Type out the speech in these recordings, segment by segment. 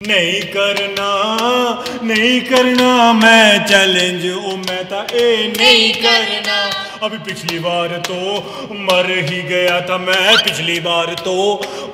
नहीं करना नहीं करना मैं चैलेंज ओ मैं था ए नहीं करना। अभी पिछली बार तो मर ही गया था मैं, पिछली बार तो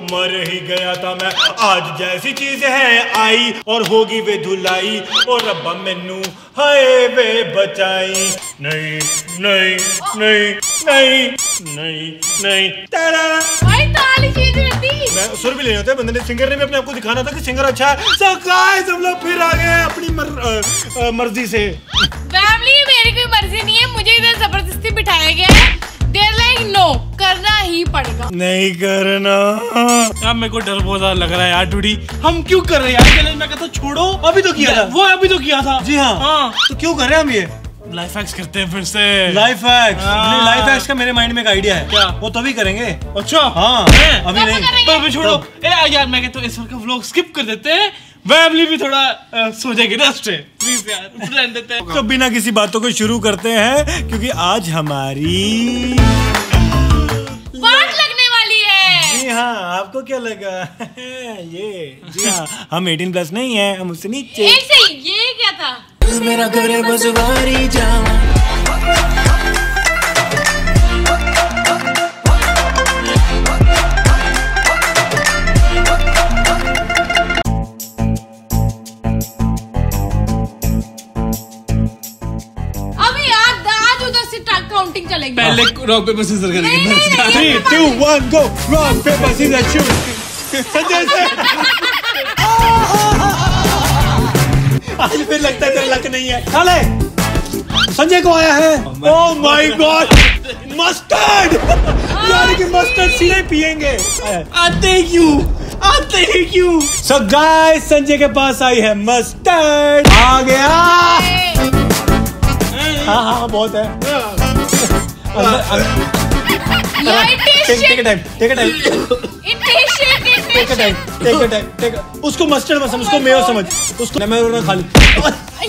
मर ही गया था मैं। आज जैसी चीज़ है, आई और होगी वे धुलाई, और रब्बा मैनू, हाय वे बचाई। नहीं नहीं नहीं नहीं। नहीं नहीं। तारा। भाई ताली चीज़ रहती मैं सुर भी लेने होते बंदे ने सिंगर ने भी अपने आप को दिखाना था कि सिंगर अच्छा है। सो गाइस हम लोग फिर आ गए अपनी मर, अ, अ, मर्ज़ी से। फैमिली मेरी कोई मर्ज़ी नहीं है। मुझे इधर ज़बरदस्ती बिठाया गया है। देर लाइक नो करना ही पड़ेगा। नहीं करना। यार मेरे को डर बहुत ज़्यादा लग रहा है यार टूडी हम क्यों कर रहे हैं यार? चैलेंज मैं कहता छोड़ो। अभी तो किया था। वो अभी तो किया था। जी हाँ। हाँ। तो क्यों कर रहे हैं हम ये? लाइफ हैक्स करते हैं फिर से। लाइफ हैक्स हाँ। लाइफ हैक्स का मेरे माइंड में एक आइडिया है। क्या? वो तभी करेंगे। अच्छा? हाँ अभी नहीं। करेंगे? पर अभी छोड़ो। ए यार, मैं कहता हूँ इस बार का व्लॉग स्किप कर देते हैं। फैमिली भी थोड़ा सो जाएगी रेस्ट प्लीज़ यार देते हैं। तो बिना किसी बातों को शुरू करते हैं क्योंकि आज हमारी वाट लगने वाली है। जी हाँ आपको क्या लगा? ये जी हाँ हम 18 प्लस नहीं है हम उससे नीचे। एक से ये क्या था? मेरा करे बस वारी जावा। अभी आज आज उधर से काउंटिंग चलेगी। पहले रॉक पेपर सीजर करेंगे three two one go rock paper scissor shoot Sanjay आज फिर लगता है तेरा लक नहीं है। साले संजय को आया है। ओह माय गॉड मस्टर्ड यार कि मस्टर्ड सीधे पिएँगे आते क्यों आते ही क्यों सो गाइस संजय के पास आई है मस्टर्ड आ गया। हाँ हाँ बहुत है। अंदर- अंदर- Yeah, it is Take- उसको मस्टर्ड मत समझ उसको मेयो समझ। उसको मैं और खा ली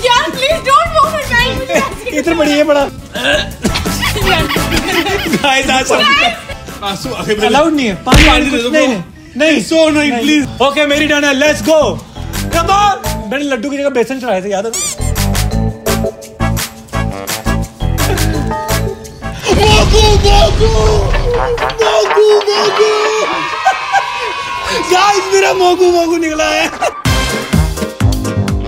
यार please don't move it guys इधर बड़ी है बड़ा गाइस आज आँसू आगे अलाउड नहीं है। पानी पानी दे दो, नहीं go. नहीं। नहीं So annoying, please. ओके मेरी टर्न है। लेट्स गो कम ऑन मैंने लड्डू की जगह बेसन चढ़ाए थे याद है? मोगू मोगू गाइस मेरा मोगू मोगू निकला है।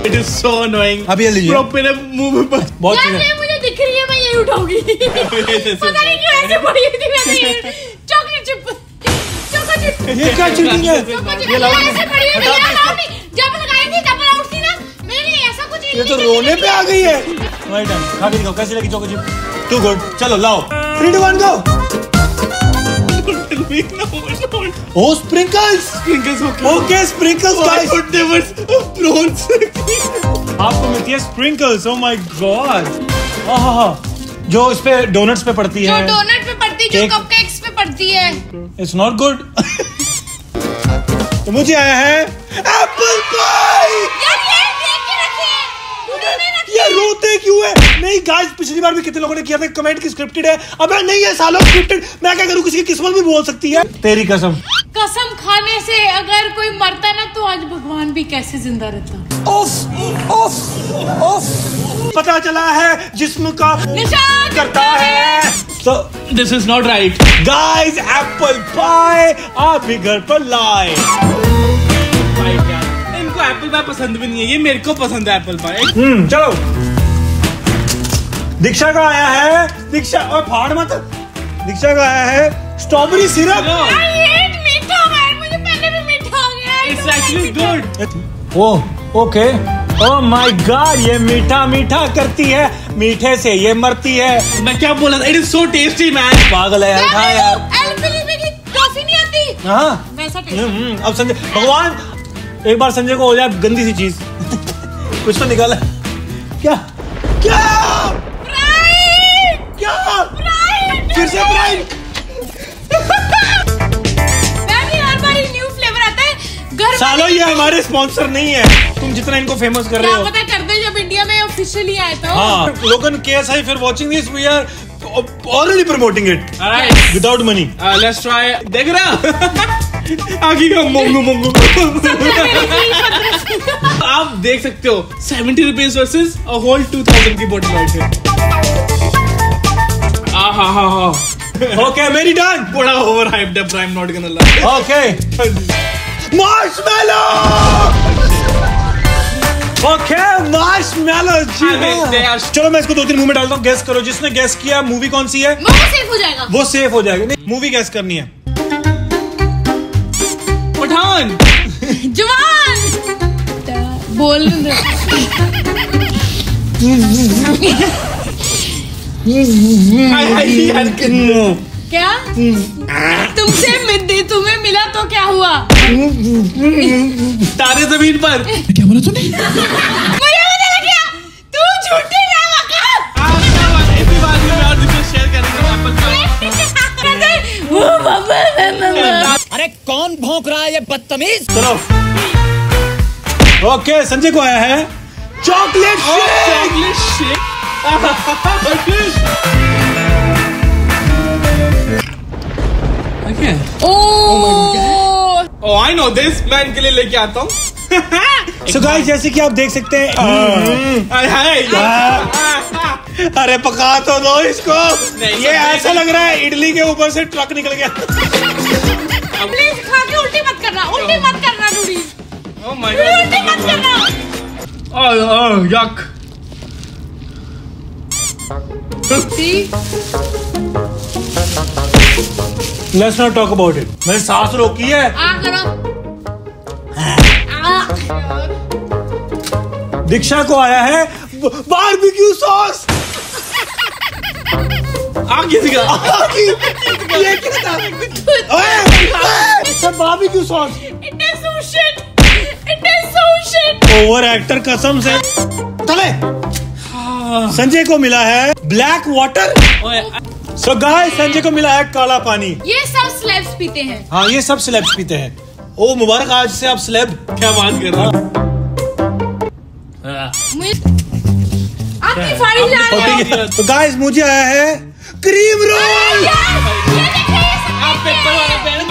इट इज़ सो अनोइंग अभी ये लीजिए। मेरे मुँह में बस बहुत यार ये मुझे दिख रही है मैं यही उठाऊँगी। पता नहीं क्यों ऐसे पड़ी हुई थी मैं चॉकलेट चिप चॉकलेट ये क्या चीटिंग है? ये लाओ। ऐसे पड़ी अभी जब लगाई थी तब आउट थी ना। मेरे ऐसा कुछ ये तो रोने पे आ गई है। राइट खा के दिखाओ कैसी लगी चोको चिप? टू गुड चलो लाओ। Three two one go oh sprinkles Sprinkles okay. Okay sprinkles Oh, guys thought they were prawns. आपको मिलती है स्प्रिंकल्स ओ माय गॉड आहा जो इस पे डोनट्स पे पड़ती है. जो डोनट पे पड़ती है, जो Cake. कपकेक्स पे पड़ती है इट्स नॉट गुड तो मुझे आया है एप्पल पाई यार ये देख के रखे उन्होंने रखे ये रोते क्यों है? नहीं गाइस पिछली बार भी कितने लोगों ने किया था कमेंट की स्क्रिप्टेड है? अबे नहीं है सालों स्क्रिप्टेड मैं क्या करूँ किसी की किस्मत भी बोल सकती है? तेरी कसम। कसम खाने से अगर कोई मरता ना तो आज भगवान भी कैसे ज़िंदा रहता? उफ उफ उफ। पता चला है जिस्म का निशान करता है। तो This is not right. Guys apple pie आप भी घर पर लाए। इनको एप्पल पाई पसंद भी नहीं है ये मेरे को पसंद है एप्पल पाई हम्म चलो। दीक्षा का आया है। दीक्षा और फाड़ मत। दीक्षा का आया है। Strawberry syrup. हो। Good oh okay. O my god ये मीठा मीठा करती है। मीठे से ये मरती है। मैं क्या बोला था? It is so tasty man पागल है यार खा यार एल्फिलिबे नहीं आती। हाँ। वैसा टेस्ट हम्म, हम्म, अब संजय भगवान एक बार संजय को हो जाए गंदी सी चीज़। कुछ तो निकाला। क्या? क्या? फिर से प्राइम मैं भी हर बार न्यू फ्लेवर आता है। घर सालो ये हमारे स्पॉन्सर नहीं है। तुम जितना इनको फ़ेमस कर रहे क्या हो। पता कर दे जब इंडिया में ऑफिशियली आए तो। हाँ लोगन के एस आई फिर watching this we are already promoting it alright without money let's try देख रहा। आगे का मोंगो मोंगो आप देख सकते हो seventy rupees versus a whole two thousand की बॉटल राइट है हा हा हा। ओके मेरी टर्न बड़ा ओवर हाइप्ड है प्राइम नॉट गonna lie. Okay marshmallow okay marshmallow जी हाँ। चलो मैं इसको दो तीन मुँह में डालता हूँ गेस करो जिसने गेस किया मूवी कौन सी है? वो सेफ़ हो जाएगा। वो सेफ़ हो जाएगा। नहीं मूवी गेस करनी है। पठान! जवान! बोल। क्या? तुमसे मिल- तुम्हें मिला तो क्या हुआ? तारे ज़मीन पर। मुझे पता लग तू झूठी है वकार क्या बाबा बाबा अरे कौन भौंक रहा है ये बदतमीज? चलो। ओके संजय को आया है। Chocolate shake. Okay. Oh Oh, I know this. मैं इनके लिए लेके आता हूँ. सो गाइस जैसे कि आप देख सकते हैं हाय हाय अरे पका तो दो इसको. नहीं, ये ऐसा लग रहा है इडली के ऊपर से ट्रक निकल गया. प्लीज़ खा के उल्टी मत करना उल्टी मत करना नूरी Oh my उल्टी मत करना. Oh, oh, yuck. Let's not talk about it मैंने सांस रोकी है। आ करो। दीक्षा को आया है। Barbecue sauce. आ किसी का ये क्या ओए सब barbecue sauce. It is so shit it is so shit over actor कसम से। चले। संजय को मिला है। Black water? So guys Sanjay को मिला है काला पानी। ये सब स्लैब्स पीते हैं। हाँ ये सब स्लेब्स पीते हैं। ओ मुबारक आज से आप स्लेब क्या बात कर रहा हूँ। मुझे आपकी फाड़ी जा रही है तो गाइस मुझे आया है क्रीम रोल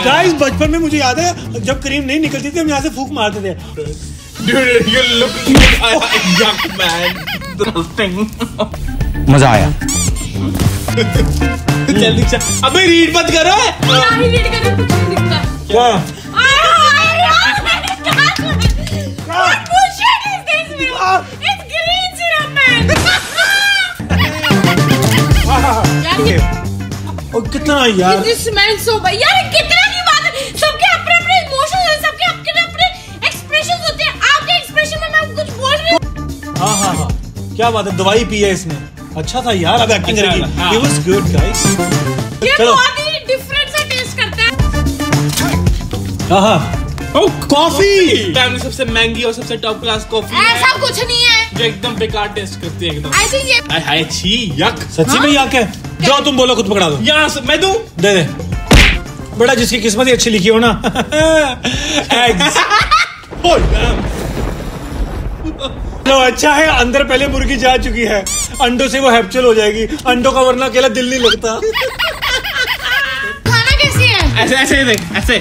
गाइस बचपन में मुझे याद है जब क्रीम नहीं निकलती थी हम यहाँ से फूक मारते थे। Dude, you look yuck, man. मज़ा आया। से अबे रीड मत करो। क्या? ही और कितना यार? this smells so bad. यार कितना की बात है? सबके अपने अपने इमोशंस हैं सबके अपने अपने एक्सप्रेशंस होते हैं। आपके एक्सप्रेशन में मैं कुछ बोल रही हूँ। हाँ हाँ हाँ। क्या बात है? दवाई पी है इसने अच्छा था यार अब एक्टिंग अच्छा करेगी। हाँ। इट वाज गुड गाइस ये चलो। बहुत ही डिफरेंट सा टेस्ट करता है। हाँ हाँ कॉफ़ी फैमिली सबसे महँगी और सबसे टॉप क्लास कॉफ़ी ऐसा कुछ नहीं है। जो एकदम बेकार टेस्ट करती है एकदम। आई थिंक ये हाय हाय छी यक सच्ची में यहाँ क्या? जो तुम बोलो खुद पकड़ा दो। यहाँ से मैं दूँ? दे दे। बेटा जिसकी किस्मत ही अच्छी लिखी हो ना। एग्स लो अच्छा है अंदर पहले मुर्गी जा चुकी है। अंडों से वो हैप्चुअल हो जाएगी। अंडों का वरना अकेला दिल नहीं लगता। खाना कैसी है? ऐसे ऐसे देख ऐसे।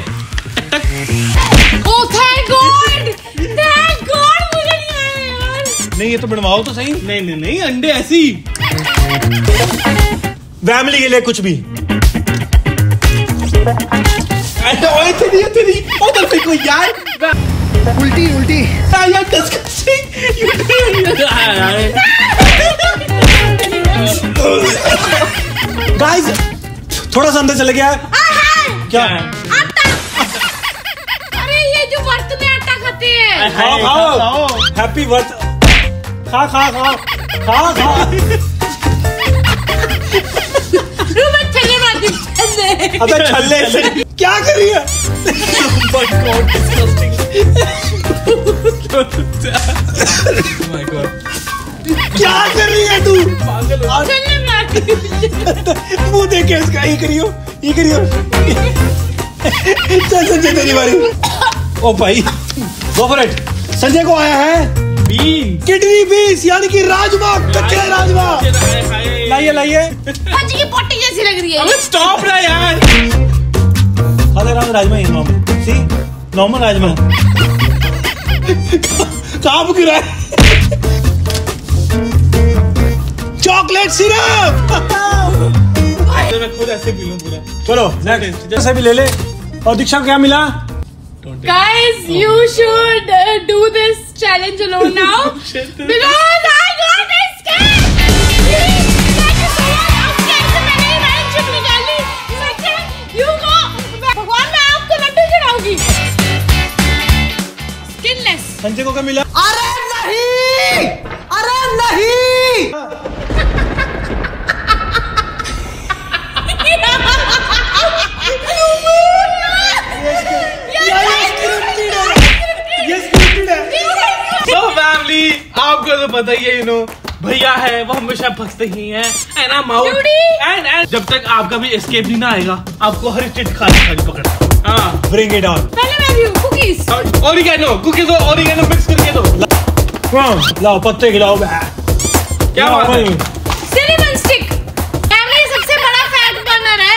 Oh thank god thank god मुझे नहीं आया यार। नहीं ये तो बनवाओ तो सही। नहीं नहीं नहीं अंडे ऐसी। फैमिली के लिए कुछ भी। अरे ओए तेरी तेरी उधर फेंको यार। उल्टी उल्टी। गाइस थोड़ा सा अंदर चले गया। क्या? आटा! अरे ये जो वर्त में आटा खाते हैं। खाओ खाओ। हैप्पी बर्थ खा खा खा। खा खा। अबे छल्ले क्या कर रही है oh क्या कर रही है तू हूँ। मुँह देख इसका ये करियो ये करियो चल संजय तेरी बारी ओ भाई गो फॉर इट संजय को आया है bean किडनी बीस यानी कि राजमा कच्चे राजमा लाइए लाइए फंसी की पोटी जैसी लग रही है अबे स्टॉप ना यार खाते राजमा ही नॉर्मल सी नॉर्मल राजमा सांप गिरा है? Chocolate syrup! चलो नेक्स्ट जैसे भी ले ले। और दीक्षा को क्या मिला? Guys, you should uh, do this challenge alone now. Because Sanjay क्या मिला। अरे नहीं! अरे नहीं! फैमिली आपको तो पता ही है यू नो भैया है वो हमेशा फंसते ही हैं and I mouth and and जब तक आपका भी एस्केप नहीं ना आएगा आपको हर चीज़ खाली खाली पकड़ हाँ। ब्रिंग इट ऑन मैं भी हूँ cookies. और ओरिगेनो मिक्स करके दो। लाओ पत्ते खिलाओ। क्या बात है? Cinnamon stick. Family सबसे बड़ा fat burner है.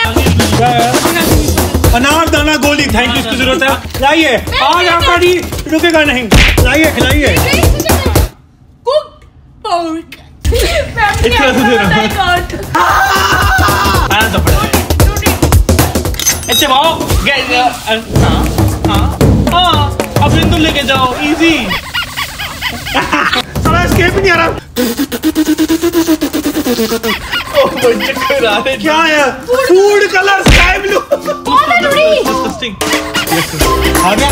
अनार दाना गोली थैंक यू इसकी ज़रूरत है। लाइए आज आपका डी रुकेगा नहीं। लाइए खिलाइए। Pork. Family इतना तो दे रहा हूँ। आना तो पड़ेगा। अच्छा भाव गेट हाँ हाँ। बिंदु लेके जाओ इजी सारा escape ही नहीं आ रहा क्या है? Food colour sky blue disgusting आ गया?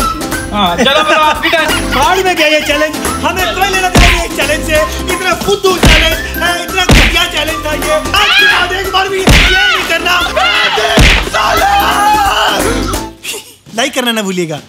हाँ चलो फिर आपकी टर्न हार में गया ये चैलेंज हमें कोई लेना देना नहीं चैलेंज से। इतना फुद्दू चैलेंज इतना घटिया चैलेंज था ये। आज के बाद एक बार भी ये नहीं करना। लाइक करना ना भूलिएगा।